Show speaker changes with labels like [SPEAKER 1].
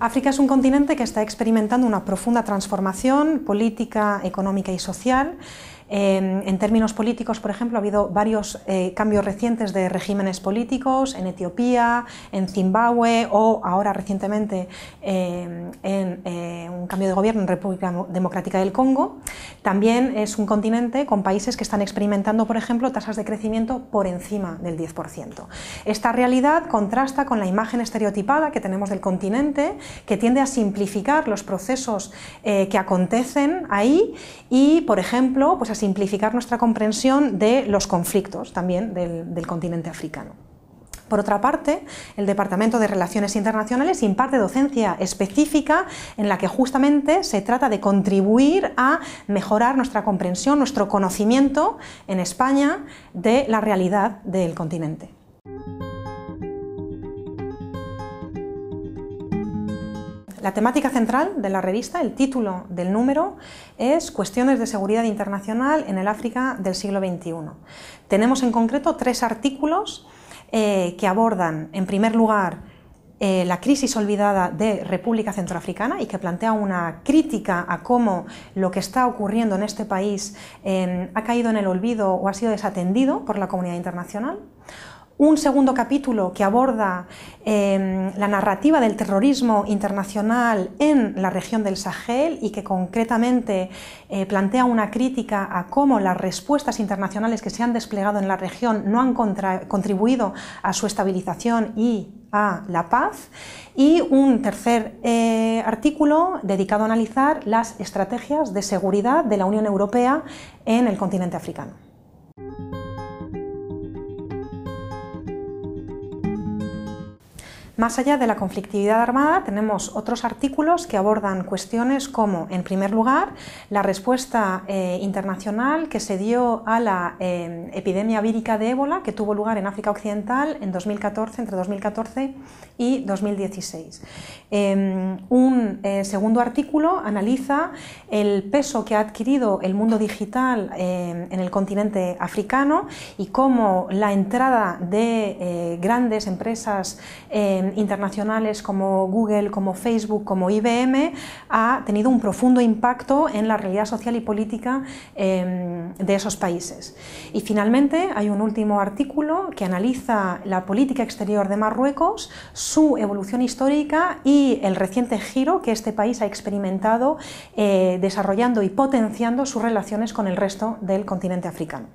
[SPEAKER 1] África es un continente que está experimentando una profunda transformación política, económica y social en términos políticos, por ejemplo, ha habido varios eh, cambios recientes de regímenes políticos en Etiopía, en Zimbabue o ahora recientemente en eh, un cambio de gobierno en República Democrática del Congo. También es un continente con países que están experimentando, por ejemplo, tasas de crecimiento por encima del 10%. Esta realidad contrasta con la imagen estereotipada que tenemos del continente, que tiende a simplificar los procesos eh, que acontecen ahí y, por ejemplo, pues a simplificar nuestra comprensión de los conflictos también del, continente africano. Por otra parte, el Departamento de Relaciones Internacionales imparte docencia específica en la que justamente se trata de contribuir a mejorar nuestra comprensión, nuestro conocimiento en España de la realidad del continente. La temática central de la revista, el título del número, es Cuestiones de seguridad internacional en el África del siglo XXI. Tenemos en concreto tres artículos eh, que abordan, en primer lugar, eh, la crisis olvidada de República Centroafricana y que plantea una crítica a cómo lo que está ocurriendo en este país eh, ha caído en el olvido o ha sido desatendido por la comunidad internacional un segundo capítulo que aborda em, la narrativa del terrorismo internacional en la región del Sahel y que concretamente eh, plantea una crítica a cómo las respuestas internacionales que se han desplegado en la región no han contribuido a su estabilización y a la paz y un tercer eh, artículo dedicado a analizar las estrategias de seguridad de la Unión Europea en el continente africano. Más allá de la conflictividad armada, tenemos otros artículos que abordan cuestiones como, en primer lugar, la respuesta eh, internacional que se dio a la eh, epidemia vírica de ébola que tuvo lugar en África Occidental en 2014, entre 2014 y 2016. Em, un eh, segundo artículo analiza el peso que ha adquirido el mundo digital en el continente africano y cómo la entrada de grandes empresas internacionales como Google, como Facebook, como IBM, ha tenido un profundo impacto en la realidad social y política em, de esos países. Y finalmente hay un último artículo que analiza la política exterior de Marruecos, su evolución histórica y el reciente giro que este país ha experimentado eh, desarrollando y potenciando sus relaciones con el resto del continente africano.